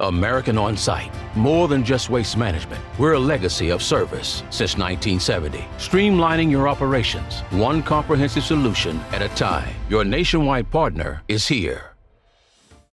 American On Site. More than just waste management. We're a legacy of service since 1970. Streamlining your operations, one comprehensive solution at a time. Your nationwide partner is here.